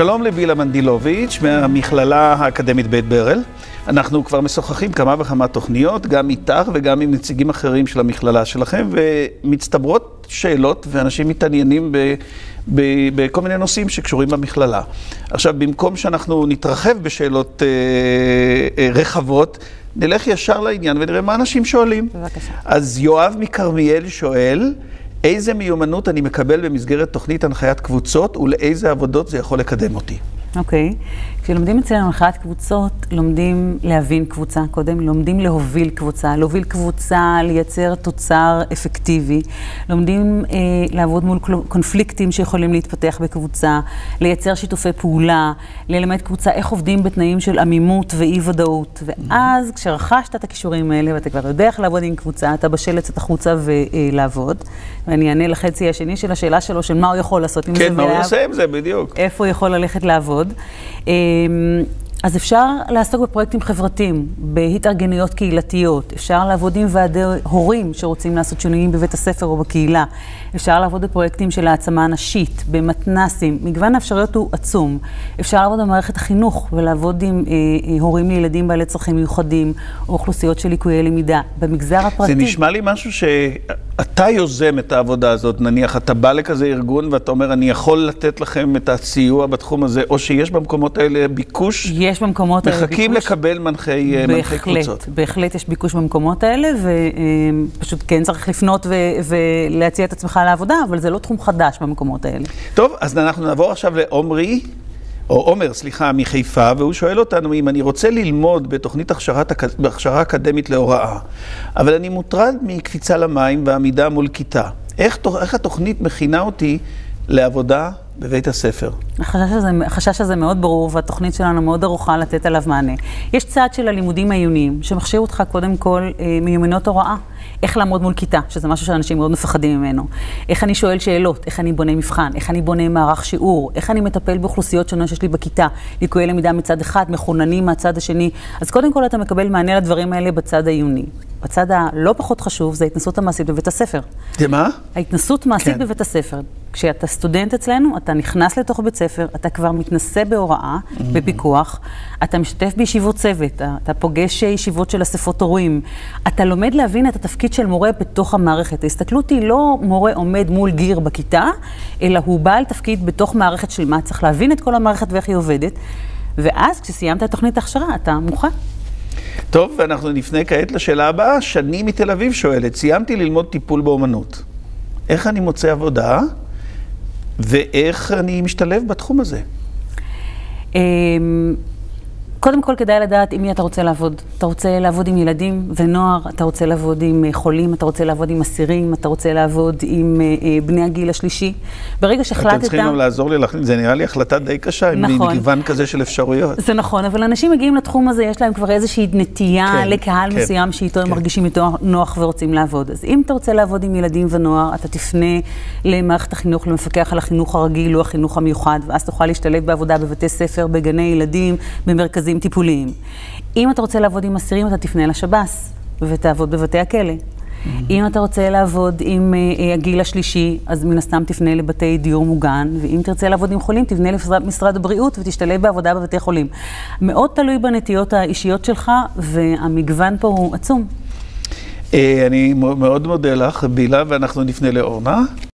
שלום לבילה מנדילוביץ' מהמכללה האקדמית בית ברל. אנחנו כבר משוחחים כמה וכמה תוכניות, גם איתך וגם עם נציגים אחרים של המכללה שלכם, ומצטברות שאלות ואנשים מתעניינים ב, ב, בכל מיני נושאים שקשורים במכללה. עכשיו, במקום שאנחנו נתרחב בשאלות אה, אה, רחבות, נלך ישר לעניין ונראה מה אנשים שואלים. בבקשה. אז יואב מכרמיאל שואל, איזה מיומנות אני מקבל במסגרת תוכנית הנחיית קבוצות ולאיזה עבודות זה יכול לקדם אותי? אוקיי. כשלומדים אצלנו הנחיית קבוצות, לומדים להבין קבוצה קודם, לומדים להוביל קבוצה, להוביל קבוצה, לייצר תוצר אפקטיבי, לומדים אה, לעבוד מול קונפליקטים שיכולים להתפתח בקבוצה, לייצר שיתופי פעולה, ללמד קבוצה איך עובדים בתנאים של עמימות ואי-ודאות. ואז כשרכשת את הכישורים האלה ואתה כבר יודע איך לעבוד עם קבוצה, אתה בשל לצאת החוצה ולעבוד. ואני אענה לחצי השני של השאלה שלו, של מה הוא יכול לעשות עם זה. כן, מה הוא יעשה עם זה, בדיוק. איפה הוא יכול ללכת לעבוד. אמ, אז אפשר לעסוק בפרויקטים חברתיים, בהתארגנויות קהילתיות, אפשר לעבוד עם ועדי הורים שרוצים לעשות שינויים בבית הספר או בקהילה, אפשר לעבוד בפרויקטים של העצמה נשית, במתנסים, מגוון האפשרויות הוא עצום. אפשר לעבוד במערכת החינוך ולעבוד עם אה, אה, הורים לילדים בעלי צרכים מיוחדים, או אוכלוסיות של ליקויי למידה. במגזר הפרטי... זה נשמע לי משהו שאתה יוזם את העבודה הזאת, נניח אתה בא לכזה ארגון ואתה אומר, אני יכול לתת לכם את הסיוע בתחום הזה, או שיש במקומות האלה ביקוש, יש במקומות האלה מחכים ביקוש. לקבל מנחי, אה, מנחי בהחלט, קבוצות. בהחלט יש ביקוש במקומות האלה, ופשוט כן צריך לפנות ו- ולהציע את עצמך לעבודה, אבל זה לא תחום חדש במקומות האלה. טוב, אז אנחנו נעבור עכשיו לעומרי, או עומר, סליחה, מחיפה, והוא שואל אותנו אם אני רוצה ללמוד בתוכנית הכשרת, בהכשרה אקדמית להוראה, אבל אני מוטרד מקפיצה למים ועמידה מול כיתה. איך, איך התוכנית מכינה אותי לעבודה בבית הספר? החשש הזה, החשש הזה מאוד ברור, והתוכנית שלנו מאוד ערוכה לתת עליו מענה. יש צד של הלימודים העיוניים, שמכשיר אותך קודם כל אה, מיומנות הוראה. איך לעמוד מול כיתה, שזה משהו שאנשים מאוד מפחדים ממנו. איך אני שואל שאלות, איך אני בונה מבחן, איך אני בונה מערך שיעור, איך אני מטפל באוכלוסיות שונות שיש לי בכיתה, ליקויי למידה מצד אחד, מחוננים מהצד השני. אז קודם כל אתה מקבל מענה לדברים האלה בצד העיוני. בצד הלא פחות חשוב זה ההתנסות המעשית בבית הספר. זה מה? ההתנסות מעשית כן. כן. בבית הספר. כשאתה סטודנט אצלנו, אתה נכנס לתוך בית ספר, אתה כבר מתנסה בהוראה, Mm-hmm. בפיקוח, אתה משתתף בישיבות צוות, אתה, אתה פוגש ישיבות של אספות הורים, אתה לומד להבין את התפקיד של מורה בתוך המערכת. ההסתכלות היא לא מורה עומד מול גיר בכיתה, אלא הוא בעל תפקיד בתוך מערכת של מה, צריך להבין את כל המערכת ואיך היא עובדת, ואז כשסיימת את תוכנית ההכשרה, אתה מוכן. טוב, ואנחנו נפנה כעת לשאלה הבאה. שני מתל אביב שואלת, סיימתי ללמוד טיפול באומנות. איך אני מוצא עבודה, ואיך אני משתלב בתחום הזה? קודם כל כדאי לדעת עם מי אתה רוצה לעבוד. אתה רוצה לעבוד עם ילדים ונוער, אתה רוצה לעבוד עם אה, חולים, אתה רוצה לעבוד עם אסירים, אתה רוצה לעבוד עם אה, אה, בני הגיל השלישי. ברגע שהחלטת... אתם צריכים גם לעזור לי להחליט, זה נראה לי החלטה די קשה, עם נכון. מגוון כזה של אפשרויות. זה נכון, אבל אנשים מגיעים לתחום הזה, יש להם כבר איזושהי נטייה כן, לקהל כן, מסוים שאיתו הם כן. מרגישים איתו נוח ורוצים לעבוד. אז אם אתה רוצה לעבוד עם ילדים ונוער, אתה תפנה למערכת החינוך, למפקח על החינוך הרגיל או החינוך המיוחד, ואז תוכל להשתלב בעבודה בבתי ספר, בגני ילדים, במרכזים טיפוליים. אם אתה רוצה לעבוד עם אסירים, אתה תפנה לשב"ס ותעבוד בבתי הכלא. אם אתה רוצה לעבוד עם אה, הגיל השלישי, אז מן הסתם תפנה לבתי דיור מוגן, ואם תרצה לעבוד עם חולים, תפנה למשרד הבריאות ותשתלב בעבודה בבתי חולים. מאוד תלוי בנטיות האישיות שלך, והמגוון פה הוא עצום. אה, אני מאוד מודה לך, בילה, ואנחנו נפנה לאורנה.